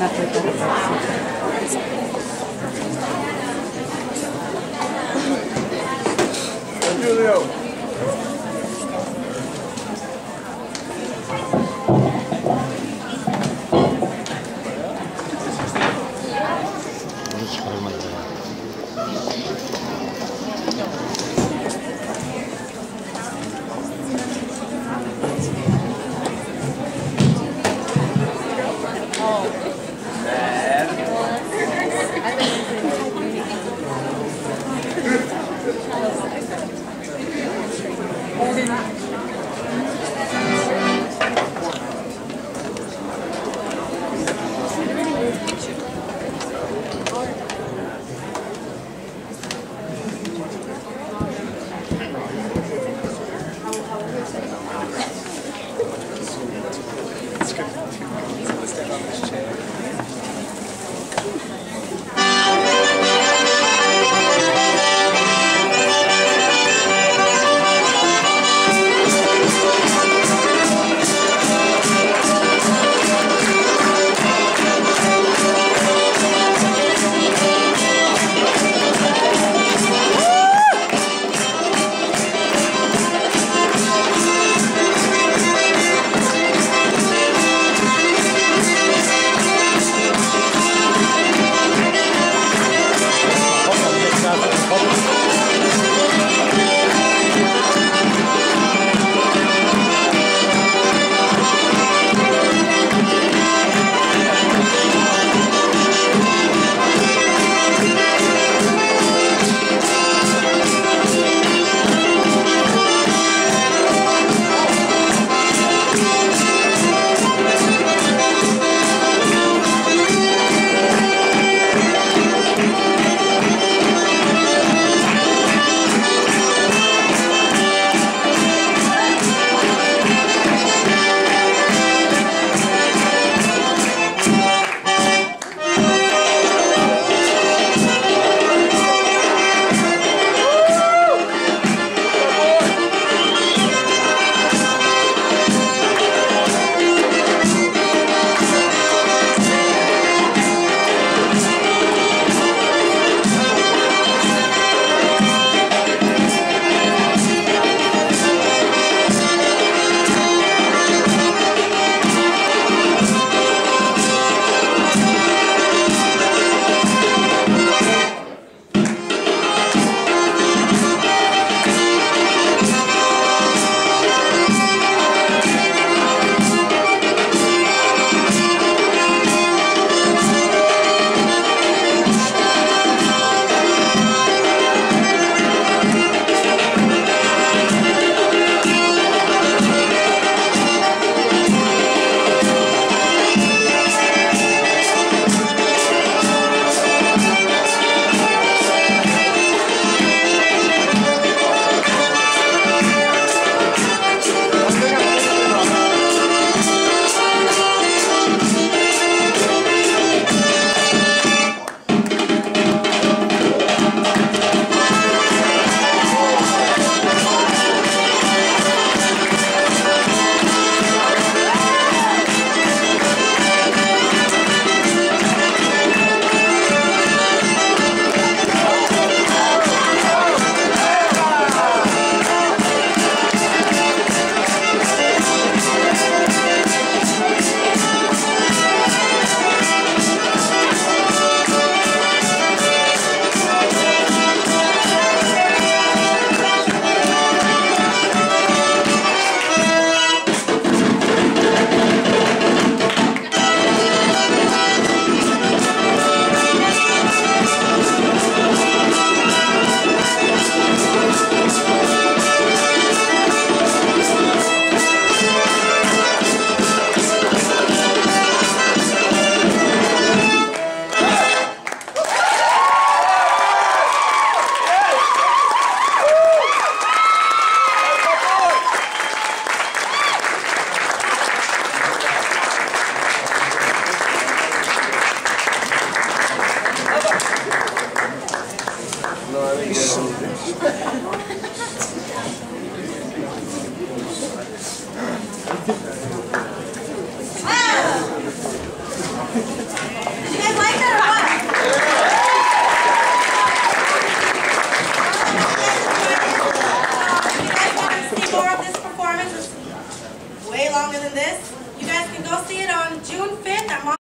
na